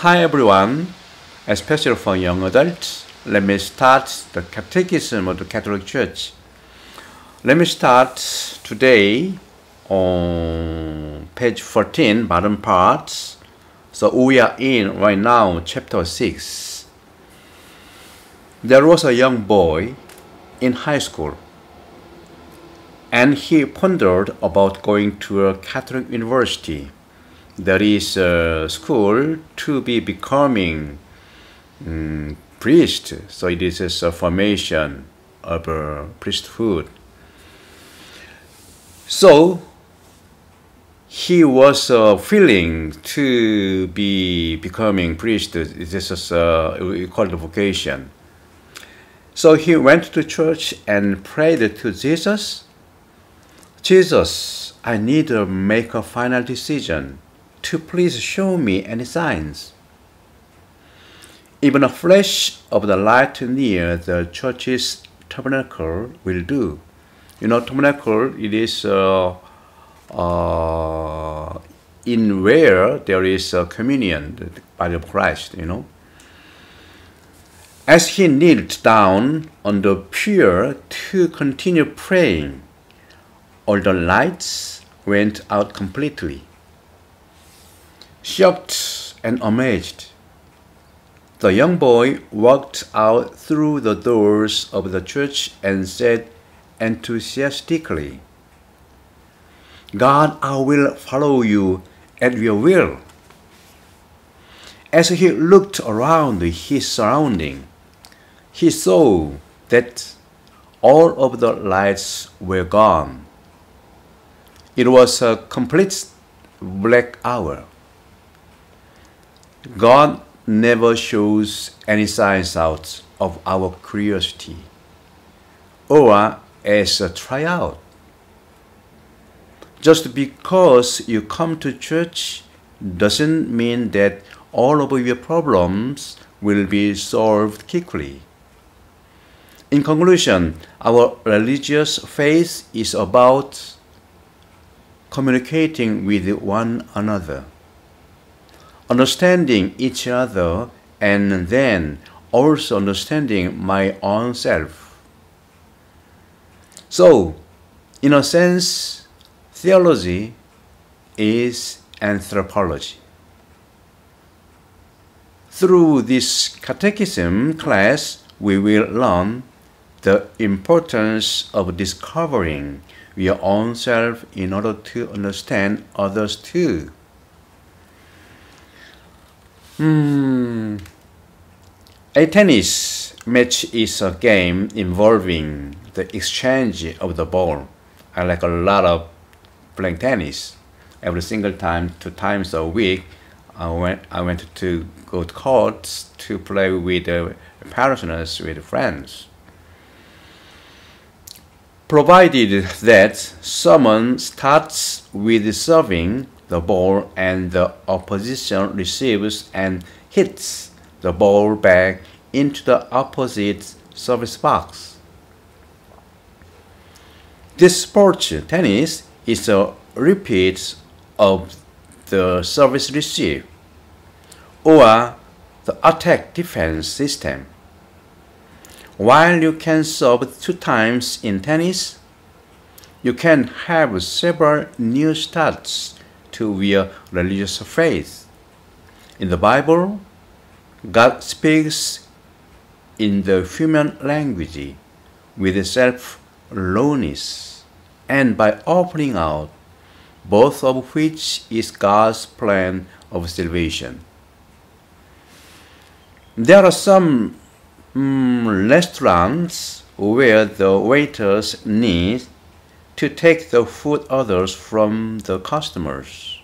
Hi everyone, especially for young adults. Let me start the Catechism of the Catholic Church. Let me start today on page 14, bottom part. So we are in right now chapter 6. There was a young boy in high school and he pondered about going to a Catholic university. That is a school to be becoming um, priest. So it is a formation of a priesthood. So he was uh, feeling to be becoming priest. This is uh, we call it vocation. So he went to church and prayed to Jesus. Jesus, I need to make a final decision. To please show me any signs. Even a flash of the light near the church's tabernacle will do. You know, tabernacle it is uh, uh, in where there is a communion, by the Christ. You know. As he kneeled down on the pier to continue praying, all the lights went out completely. Shocked and amazed, the young boy walked out through the doors of the church and said enthusiastically, God, I will follow you at your will. As he looked around his surrounding, he saw that all of the lights were gone. It was a complete black hour. God never shows any signs out of our curiosity or as a tryout. Just because you come to church doesn't mean that all of your problems will be solved quickly. In conclusion, our religious faith is about communicating with one another understanding each other and then also understanding my own self. So, in a sense, theology is anthropology. Through this catechism class, we will learn the importance of discovering your own self in order to understand others too. Hmm. A tennis match is a game involving the exchange of the ball. I like a lot of playing tennis. Every single time, two times a week, I went, I went to go to courts to play with uh, partners, with friends. Provided that someone starts with serving the ball and the opposition receives and hits the ball back into the opposite service box. This sport, tennis, is a repeat of the service receive or the attack defense system. While you can serve two times in tennis, you can have several new starts to your religious faith. In the Bible, God speaks in the human language with self-lowness and by opening out, both of which is God's plan of salvation. There are some mm, restaurants where the waiters need to take the food orders from the customers.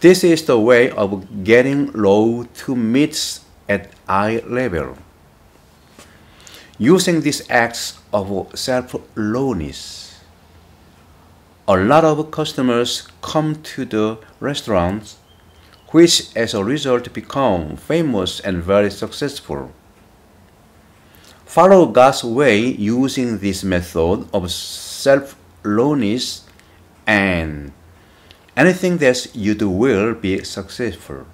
This is the way of getting low to mid at eye level. Using these acts of self-lowness, a lot of customers come to the restaurants, which as a result become famous and very successful. Follow God's way using this method of self-lowness and anything that you do will be successful.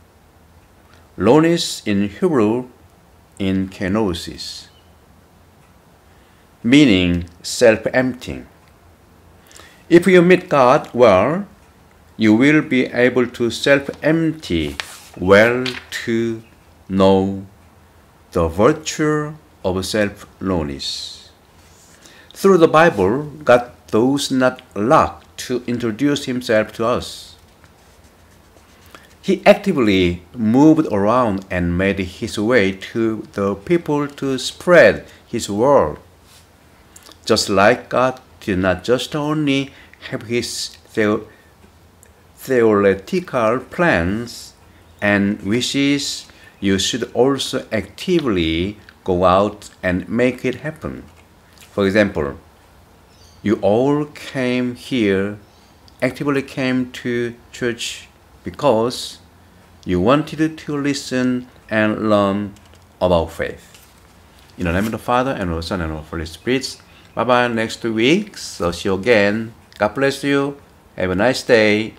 Lonis in Hebrew in kenosis, meaning self-emptying. If you meet God well, you will be able to self-empty well to know the virtue of self-loneliness. Through the Bible, God does not lack to introduce himself to us. He actively moved around and made his way to the people to spread his word. Just like God did not just only have his the- theoretical plans and wishes, you should also actively go out and make it happen. For example, you all came here, actively came to church because you wanted to listen and learn about faith. In the name of the Father, and of the Son, and of the Holy Spirit. Bye bye next week. So see you again. God bless you. Have a nice day.